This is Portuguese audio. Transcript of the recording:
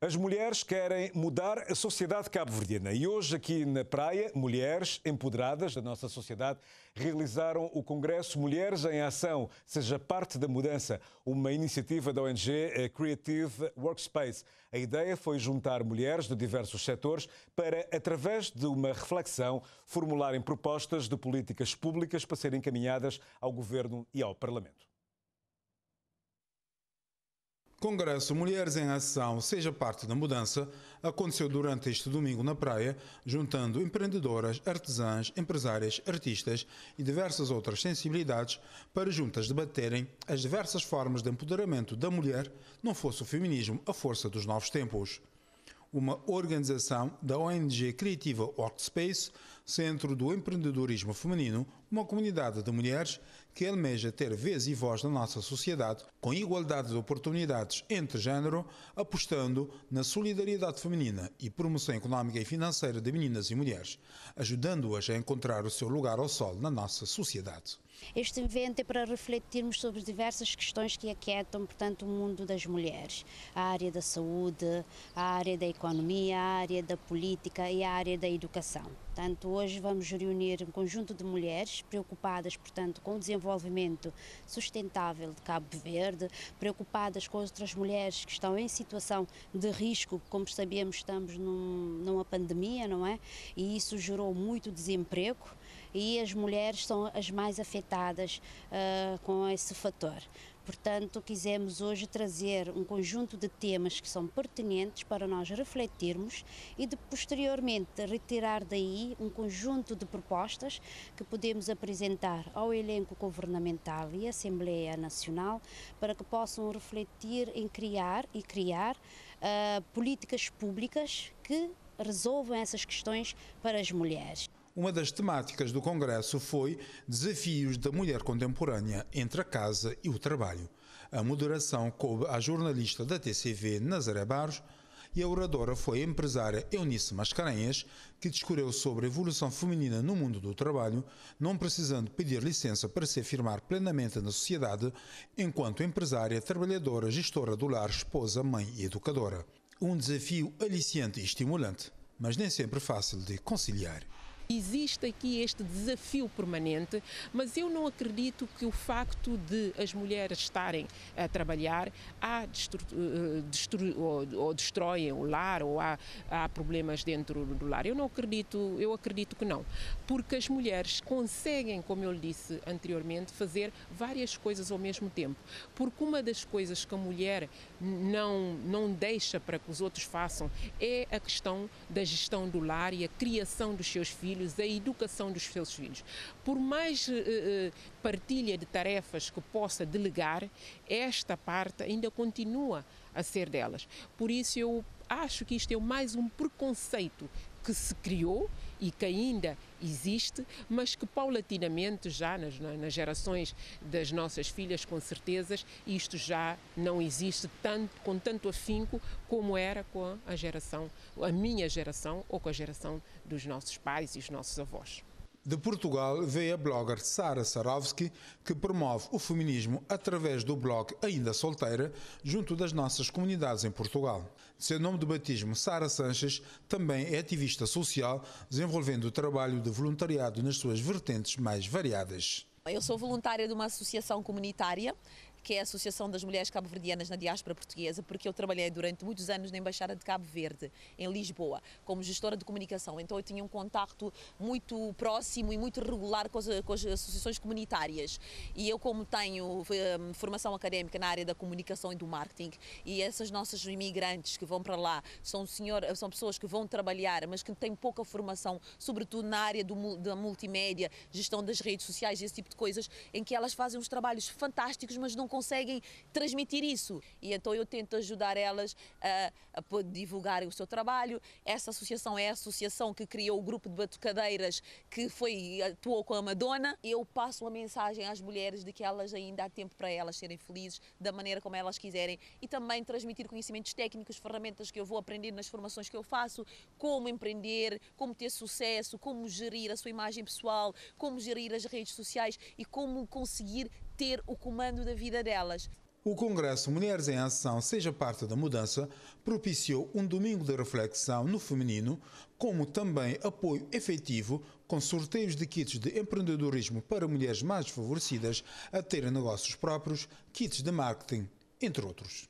As mulheres querem mudar a sociedade cabo-verdiana e hoje aqui na praia, mulheres empoderadas da nossa sociedade realizaram o Congresso Mulheres em Ação, seja parte da mudança, uma iniciativa da ONG Creative Workspace. A ideia foi juntar mulheres de diversos setores para, através de uma reflexão, formularem propostas de políticas públicas para serem encaminhadas ao Governo e ao Parlamento. Congresso Mulheres em Ação Seja Parte da Mudança aconteceu durante este domingo na praia, juntando empreendedoras, artesãs, empresárias, artistas e diversas outras sensibilidades para juntas debaterem as diversas formas de empoderamento da mulher, não fosse o feminismo a força dos novos tempos. Uma organização da ONG Criativa Workspace, Centro do Empreendedorismo Feminino, uma comunidade de mulheres que almeja ter vez e voz na nossa sociedade, com igualdade de oportunidades entre género, apostando na solidariedade feminina e promoção económica e financeira de meninas e mulheres, ajudando-as a encontrar o seu lugar ao sol na nossa sociedade. Este evento é para refletirmos sobre diversas questões que aquietam, portanto, o mundo das mulheres. A área da saúde, a área da economia, a área da política e a área da educação. Portanto, hoje vamos reunir um conjunto de mulheres preocupadas, portanto, com o desenvolvimento sustentável de Cabo Verde, preocupadas com outras mulheres que estão em situação de risco, como sabemos, estamos num, numa pandemia, não é? E isso gerou muito desemprego e as mulheres são as mais afetadas uh, com esse fator. Portanto, quisemos hoje trazer um conjunto de temas que são pertinentes para nós refletirmos e de posteriormente retirar daí um conjunto de propostas que podemos apresentar ao elenco governamental e Assembleia Nacional para que possam refletir em criar e criar uh, políticas públicas que resolvam essas questões para as mulheres. Uma das temáticas do Congresso foi Desafios da Mulher Contemporânea entre a Casa e o Trabalho. A moderação coube à jornalista da TCV Nazaré Barros e a oradora foi a empresária Eunice Mascarenhas, que discorreu sobre a evolução feminina no mundo do trabalho, não precisando pedir licença para se afirmar plenamente na sociedade, enquanto empresária, trabalhadora, gestora do lar, esposa, mãe e educadora. Um desafio aliciante e estimulante, mas nem sempre fácil de conciliar. Existe aqui este desafio permanente, mas eu não acredito que o facto de as mulheres estarem a trabalhar há eh, destru, ou, ou, destroem o lar ou há, há problemas dentro do lar. Eu não acredito, eu acredito que não, porque as mulheres conseguem, como eu lhe disse anteriormente, fazer várias coisas ao mesmo tempo. Porque uma das coisas que a mulher não, não deixa para que os outros façam é a questão da gestão do lar e a criação dos seus filhos filhos, a educação dos seus filhos. Por mais uh, partilha de tarefas que possa delegar, esta parte ainda continua a ser delas. Por isso eu acho que isto é mais um preconceito que se criou e que ainda existe, mas que paulatinamente já nas, nas gerações das nossas filhas, com certeza, isto já não existe tanto, com tanto afinco como era com a geração, a minha geração ou com a geração dos nossos pais e os nossos avós. De Portugal veio a blogger Sara Sarovski, que promove o feminismo através do blog Ainda Solteira, junto das nossas comunidades em Portugal. Seu nome de batismo, Sara Sanches, também é ativista social, desenvolvendo o trabalho de voluntariado nas suas vertentes mais variadas. Eu sou voluntária de uma associação comunitária que é a Associação das Mulheres Cabo-Verdianas na Diáspora Portuguesa, porque eu trabalhei durante muitos anos na Embaixada de Cabo Verde, em Lisboa, como gestora de comunicação. Então eu tinha um contacto muito próximo e muito regular com as, com as associações comunitárias. E eu, como tenho um, formação académica na área da comunicação e do marketing, e essas nossas imigrantes que vão para lá são, senhor, são pessoas que vão trabalhar, mas que têm pouca formação, sobretudo na área do, da multimédia, gestão das redes sociais, esse tipo de coisas, em que elas fazem uns trabalhos fantásticos, mas não conseguem transmitir isso. E então eu tento ajudar elas a, a divulgarem o seu trabalho. Essa associação é a associação que criou o grupo de batucadeiras que foi atuou com a Madonna. Eu passo uma mensagem às mulheres de que elas ainda há tempo para elas serem felizes da maneira como elas quiserem e também transmitir conhecimentos técnicos, ferramentas que eu vou aprender nas formações que eu faço, como empreender, como ter sucesso, como gerir a sua imagem pessoal, como gerir as redes sociais e como conseguir ter o comando da vida delas. O Congresso Mulheres em Ação Seja Parte da Mudança propiciou um domingo de reflexão no feminino, como também apoio efetivo com sorteios de kits de empreendedorismo para mulheres mais favorecidas a terem negócios próprios, kits de marketing, entre outros.